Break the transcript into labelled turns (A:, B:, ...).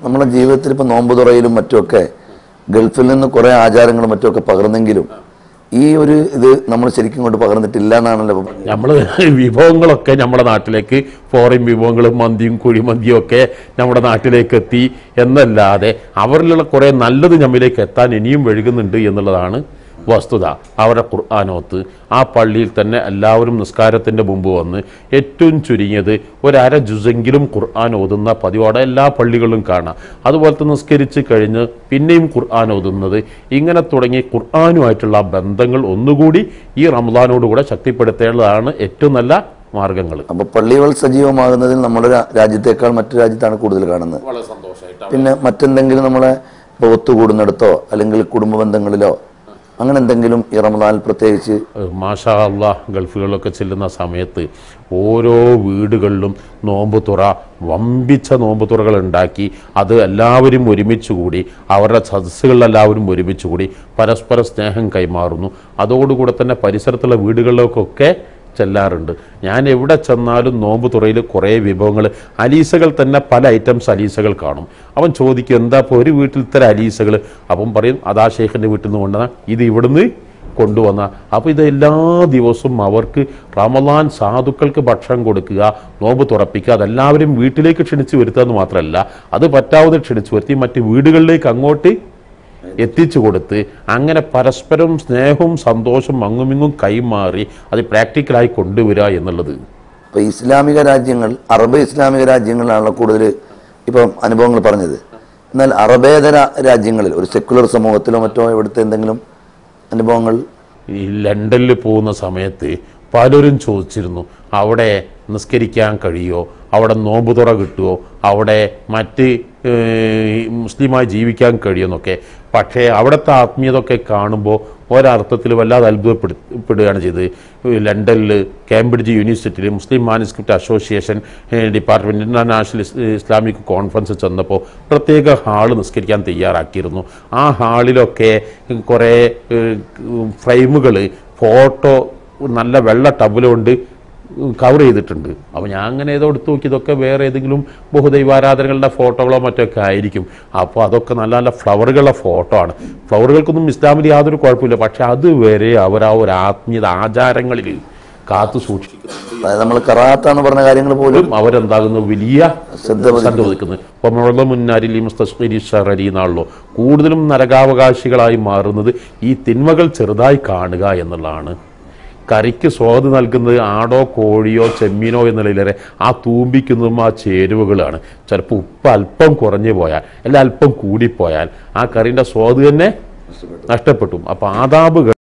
A: നമ്മുടെ ജീവിതത്തിൽ ഇപ്പൊ നോമ്പ് തുറയിലും മറ്റുമൊക്കെ ഗൾഫിൽ നിന്ന് കുറേ ആചാരങ്ങളും മറ്റുമൊക്കെ പകർന്നെങ്കിലും ഈ ഒരു ഇത് നമ്മൾ ശരിക്കും കൊണ്ട് പകർന്നിട്ടില്ല എന്നാണല്ലോ
B: നമ്മൾ വിഭവങ്ങളൊക്കെ നമ്മുടെ നാട്ടിലേക്ക് ഫോറിൻ വിഭവങ്ങളും മന്തിയും കുഴിമന്തിയും ഒക്കെ നമ്മുടെ നാട്ടിലേക്ക് എത്തി എന്നല്ലാതെ അവരിലുള്ള കുറേ നല്ലത് നമ്മിലേക്ക് എത്താൻ ഇനിയും വഴുകുന്നുണ്ട് എന്നുള്ളതാണ് വസ്തുത. അവരുടെ ഖുർആാനോത്ത് ആ പള്ളിയിൽ തന്നെ എല്ലാവരും നിസ്കാരത്തിന്റെ മുമ്പ് വന്ന് ഏറ്റവും ചുരുങ്ങിയത് ഒരര ജുസെങ്കിലും ഖുർആൻ ഓതുന്ന പതിവോടെ എല്ലാ പള്ളികളിലും കാണാം. അതുപോലെ തന്നെ നിസ്കരിച്ച് കഴിഞ്ഞ് പിന്നെയും ഖുർആൻ ഓതുന്നത്. ഇങ്ങനെ തുടങ്ങി ഖുർആാനുമായിട്ടുള്ള ബന്ധങ്ങൾ ഒന്നുകൂടി ഈ റംസാനോടുകൂടെ ശക്തിപ്പെടുത്തേണ്ടതാണ് ഏറ്റവും നല്ല മാർഗങ്ങൾ.
A: അപ്പൊ പള്ളികൾ സജീവമാകുന്നതിൽ നമ്മുടെ രാജ്യത്തേക്കാൾ മറ്റു രാജ്യത്താണ് കൂടുതൽ കാണുന്നത്. പിന്നെ മറ്റെന്തെങ്കിലും നമ്മളെ ഇപ്പൊ ഒത്തുകൂടുന്നിടത്തോ അല്ലെങ്കിൽ കുടുംബ ബന്ധങ്ങളിലോ അങ്ങനെ എന്തെങ്കിലും ഈ റമദാനിൽ പ്രത്യേകിച്ച്?
B: മാഷാ ഗൾഫുകളിലൊക്കെ ചെല്ലുന്ന സമയത്ത് ഓരോ വീടുകളിലും നോമ്പ് തുറ വമ്പിച്ച നോമ്പ് തുറകൾ ഉണ്ടാക്കി അത് എല്ലാവരും ഒരുമിച്ച് കൂടി അവരുടെ സദസ്സുകളിലെല്ലാവരും ഒരുമിച്ച് കൂടി പരസ്പര സ്നേഹം കൈമാറുന്നു. അതോടുകൂടെ തന്നെ പരിസരത്തുള്ള വീടുകളിലേക്കൊക്കെ ചെല്ലാറുണ്ട്. ഞാൻ എവിടെ ചെന്നാലും നോമ്പ് തുറയിൽ കുറേ വിഭവങ്ങൾ. അലീസകൾ തന്നെ പല ഐറ്റംസ് അലീസകൾ കാണും. അവൻ ചോദിക്കും എന്താ ഇപ്പോൾ ഒരു വീട്ടിൽ ഇത്തരം അലീസകൾ? അപ്പം പറയും അതാ ഷെയ്ഖിന്റെ വീട്ടിൽ നിന്ന് കൊണ്ടുവന്ന. ഇത് ഇവിടുന്ന് കൊണ്ടുവന്ന. അപ്പോൾ ഇത് എല്ലാ ദിവസവും അവർക്ക് റമദാൻ സാധുക്കൾക്ക് ഭക്ഷണം കൊടുക്കുക നോമ്പ് തുറപ്പിക്കുക അതെല്ലാവരും വീട്ടിലേക്ക് ക്ഷണിച്ച് വരുത്തുക എന്ന് മാത്രമല്ല അത് പറ്റാവുന്ന ക്ഷണിച്ച് വരുത്തി മറ്റ് വീടുകളിലേക്ക് അങ്ങോട്ട് എത്തിച്ചു കൊടുത്ത് അങ്ങനെ പരസ്പരം സ്നേഹവും സന്തോഷവും അങ്ങുമിങ്ങും കൈമാറി അത് പ്രാക്ടിക്കലായി കൊണ്ടുവരിക എന്നുള്ളത്.
A: ഇപ്പോൾ ഇസ്ലാമിക രാജ്യങ്ങൾ അറബ് ഇസ്ലാമിക രാജ്യങ്ങളിലാണല്ലോ കൂടുതൽ ഇപ്പം അനുഭവങ്ങൾ പറഞ്ഞത്. എന്നാൽ അറബേതര രാജ്യങ്ങളിൽ ഒരു സെക്കുലർ സമൂഹത്തിലോ മറ്റോ ഇവിടുത്തെ എന്തെങ്കിലും അനുഭവങ്ങൾ?
B: ഈ ലണ്ടനിൽ പോകുന്ന സമയത്ത് പലരും ചോദിച്ചിരുന്നു അവിടെ നിസ്കരിക്കാൻ കഴിയുമോ അവിടെ നോമ്പുതുറ കിട്ടുമോ അവിടെ മറ്റ് മുസ്ലിമായി ജീവിക്കാൻ കഴിയുമെന്നൊക്കെ പക്ഷേ അവിടുത്തെ ആത്മീയതൊക്കെ കാണുമ്പോൾ ഒരർത്ഥത്തിൽ വല്ലാതെ അത്ഭുതപ്പെടുത്തപ്പെടുകയാണ് ചെയ്തത്. ലണ്ടനിൽ കേംബ്രിഡ്ജ് യൂണിവേഴ്സിറ്റിയിൽ Muslim manuscript association department international Islamic conference ചെന്നപ്പോൾ പ്രത്യേക ഹാൾ നിസ്കരിക്കാൻ തയ്യാറാക്കിയിരുന്നു. ആ ഹാളിലൊക്കെ കുറേ ഫ്രെയിമുകൾ ഫോട്ടോ നല്ല വെള്ള ടബിലുകൊണ്ട് കവർ ചെയ്തിട്ടുണ്ട്. അപ്പോൾ ഞാൻ അങ്ങനെ ഏതോ എടുത്തു നോക്കി ഇതൊക്കെ വേറെ ഏതെങ്കിലും ബഹുദൈവാരാധനകളുടെ ഫോട്ടോകളോ മറ്റൊക്കെ ആയിരിക്കും. അപ്പോൾ അതൊക്കെ നല്ല നല്ല ഫ്ലവറുകളുടെ ഫോട്ടോ ആണ്. ഫ്ലവറുകൾക്കൊന്നും ഇസ്ലാമിൽ യാതൊരു കുഴപ്പമില്ല. പക്ഷെ അതുവരെ അവർ ആ ഒരു ആത്മീയത ആചാരങ്ങളിൽ കാത്തു സൂക്ഷിക്കുന്നു.
A: നമ്മൾ കറാത്താന്ന് പറഞ്ഞ കാര്യങ്ങൾ പോലും
B: അവരെന്താകുന്നു? വലിയ
A: ശ്രദ്ധ
B: ശ്രദ്ധ ഒതുക്കുന്നത് ഇപ്പം മുഴല ഷറരി എന്നാണല്ലോ. കൂടുതലും നരകാവകാശികളായി മാറുന്നത് ഈ തിന്മകൾ ചെറുതായി കാണുക എന്നുള്ളതാണ്. കറിക്ക് സ്വാദ് നൽകുന്നത് ആടോ കോഴിയോ ചെമ്മീനോ എന്നുള്ളതിലേറെ ആ തൂമ്പിക്കുന്നതും ആ ചേരുവകളാണ്. ചിലപ്പോൾ ഉപ്പ് അല്പം കുറഞ്ഞു പോയാൽ അല്ല അല്പം കൂടിപ്പോയാൽ ആ കറിന്റെ സ്വാദ് തന്നെ നഷ്ടപ്പെട്ടു. അപ്പോൾ ആദാബ്